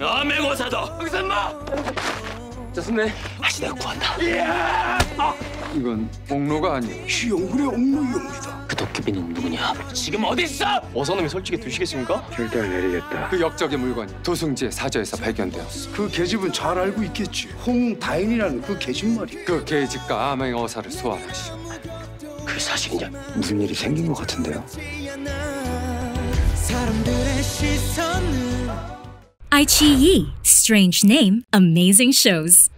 아메고사다 여기서 마 좋습네 다시 내가 구한다 이건 옥로가 아니에요. 시영군의 옥로이옵니다. 그 도깨비는 누구냐 지금 어디 있어 어서놈이 솔직히 두시겠습니까 결단을 내리겠다. 그 역적의 물건이 도승지의 사저에서 발견되었어. 그 계집은 잘 알고 있겠지. 홍 다인이라는 그 계집 말이. 그 계집과 암행 어사를 소환하시. 그 사실이냐 무슨 일이 생긴 것 같은데요. iQIYI. Strange name, amazing shows.